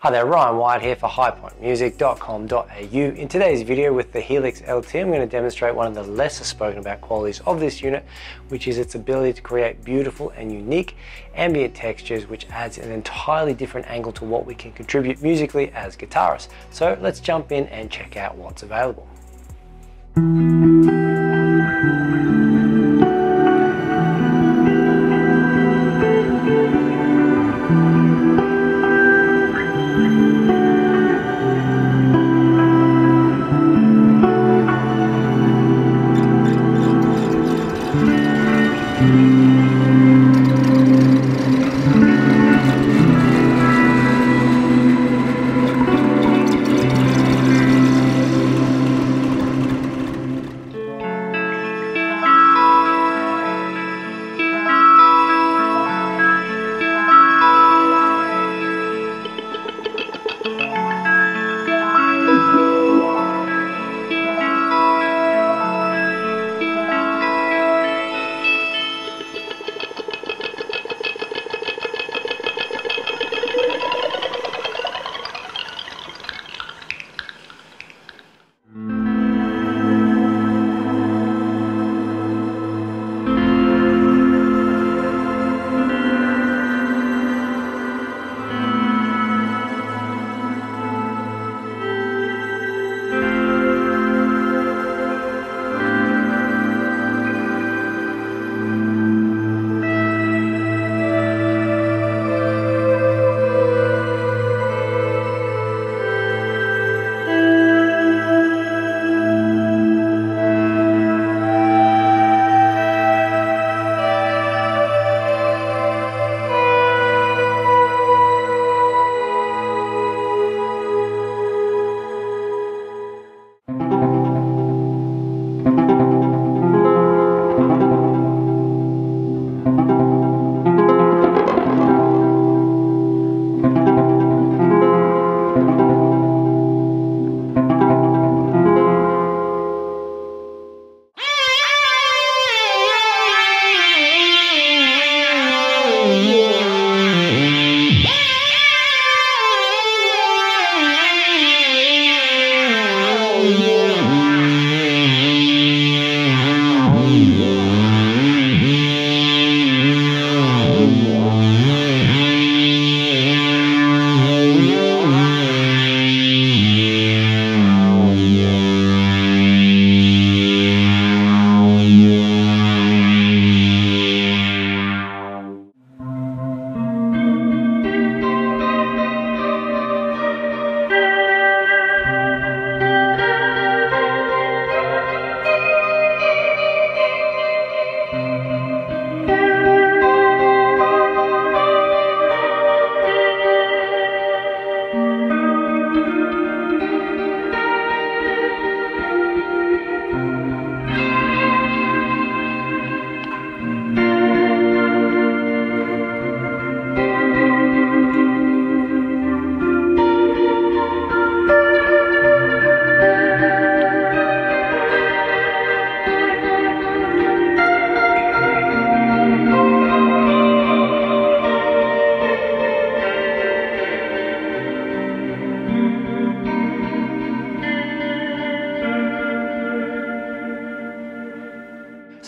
Hi there, Ryan White here for highpointmusic.com.au. In today's video with the Helix LT, I'm going to demonstrate one of the lesser spoken about qualities of this unit, which is its ability to create beautiful and unique ambient textures, which adds an entirely different angle to what we can contribute musically as guitarists. So let's jump in and check out what's available.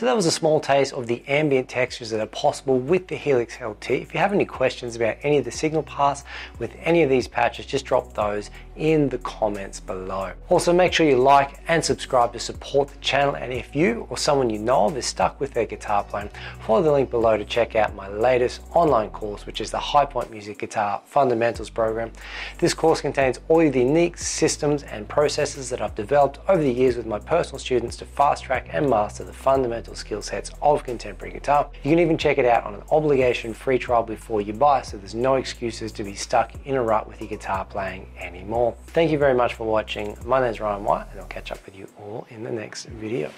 So that was a small taste of the ambient textures that are possible with the Helix LT. If you have any questions about any of the signal paths with any of these patches, just drop those in the comments below. Also make sure you like and subscribe to support the channel and if you or someone you know of is stuck with their guitar playing, follow the link below to check out my latest online course which is the Highpoint Music Guitar Fundamentals program. This course contains all of the unique systems and processes that I've developed over the years with my personal students to fast track and master the fundamentals fundamental skill sets of contemporary guitar. You can even check it out on an obligation free trial before you buy, so there's no excuses to be stuck in a rut with your guitar playing anymore. Thank you very much for watching. My name is Ryan White, and I'll catch up with you all in the next video.